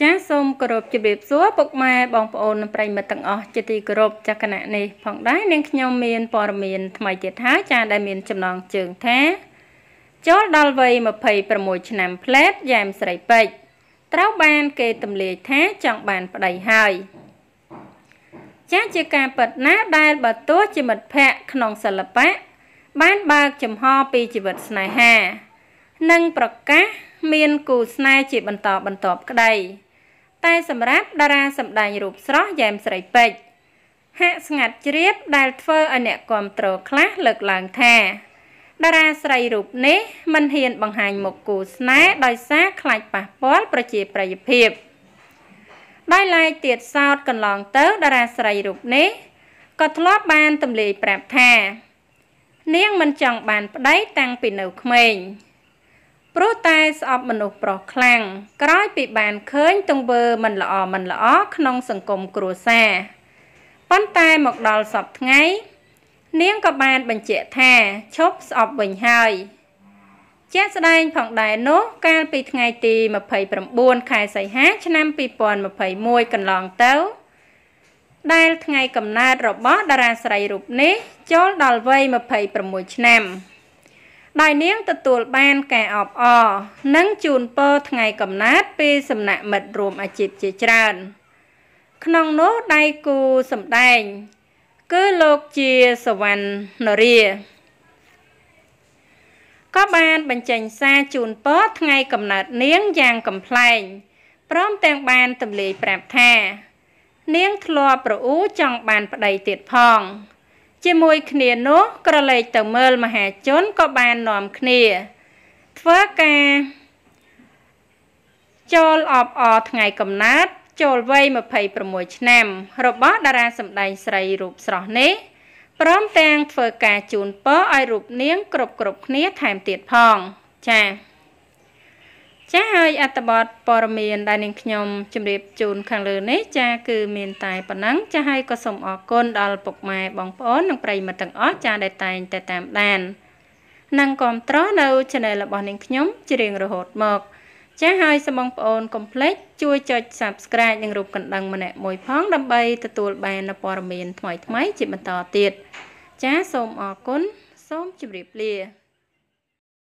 ចាសសូមគោរពជម្រាបសួរពុកម៉ែបងប្អូននិងប្រិយមិត្តទាំងអស់ជាទីគោរពចាគណៈនេះផងដែរនាងខ្ញុំមានព័ត៌មានថ្មីទៀតហើយចាដែលមានចំណងជើងថាចូលដល់វ័យ26ឆ្នាំផ្លែតយ៉ែមស្រីពេជ្រត្រូវបាន គេទម្លាយថាចង់បានប្តីហើយចាជាការពិតណាស់ដែលបើទោះជាមិត្តភ័ក្តិក្នុងសិល្បៈបានបើកចំហពីជីវិតស្នេហា និងប្រកាសមានគូស្នេហ៍ជាបន្តបន្ទាប់ក្តី តែសម្រាប់តារាសម្ដែងរូបស្រស់យ៉ែមស្រីពេជ្រហាក់ស្ងាត់ជ្រាបដែលធ្វើឲ្យអ្នកគ្រប់គ្រងខ្លះលើកឡើងថាតារាស្រីរូបនេះមិនហ៊ានបង្ហាញមុខគូស្នេហ៍ដោយសារខ្លាចប៉ះពាល់ប្រជាប្រិយភាពដោយឡែកទៀតសោតកន្លងទៅតារាស្រីរូបនេះក៏ធ្លាប់បានទម្លាយប្រាប់ថា នាងមិនចង់បានប្តីតាំងពីនៅក្មេង ព្រោះតែស្អប់មនុស្សប្រុសខ្លាំងក្រោយពីបានឃើញទង្វើមិនល្អមិនល្អក្នុងសង្គមគ្រួសារប៉ុន្តែមកដល់សពថ្ងៃ នាងក៏បានបញ្ជាក់ថាឈប់ស្អប់វិញហើយជាក់ស្ដែងផងដែរនោះកាលពីថ្ងៃទី29ខែសីហា ឆ្នាំ2021កន្លងទៅដែលថ្ងៃកំណើតរបស់តារាស្រីរូបនេះចូលដល់វ័យ26ឆ្នាំ ដោយនាងទទួលបានការអបអរនិងជូនពរថ្ងៃកំណើតពីសំណាក់មិត្តរួមអាជីពជាច្រើន ក្នុងនោះដៃគូសម្ដែង គឺលោកជាសវណ្ណនរាក៏បានបញ្ចេញសារជូនពរថ្ងៃកំណើតនាងយ៉ាងកំ pl ែងព្រមទាំងបានទម្លាយប្រាប់ថា នាងធ្លាប់ប្រអ៊ូចង់បានប្តីទៀតផង ជាមួយគ្នានោះក្រឡេកទៅមើលមហាជនក៏បាននាំគ្នា ធ្វើការចូលអបអរថ្ងៃកំណើតចូលវ័យ26ឆ្នាំ របស់តារាសម្ដែងស្រីរូបស្រស់នេះព្រមទាំងធ្វើការជូនពរឲ្យរូបនាងគ្រប់គ្រប់គ្នាថែមទៀតផងចា៎ ចាហើយអត្ថបទព័ត៌មានដែលនាងខ្ញុំជម្រាបជូនខាងលើនេះចាគឺមានតែប៉ុណ្ណឹងចាហើយក៏សូមអរគុណដល់ពុកម៉ែបងប្អូននិងប្រិយមិត្តទាំងអស់ចាដែលតែងតែតាមដាននិងគ្រប់គ្រងនៅ Channel របស់នាងខ្ញុំជារៀងរហូតមក ចាហើយសូមបងប្អូនកុំភ្លេចជួយចុច Subscribe និងរូបកណ្ដឹងម្នាក់មួយផងដើម្បីទទួលបាននូវព័ត៌មានថ្មីៗជាបន្តទៀតចាសូមអរគុណសូមជម្រាបលា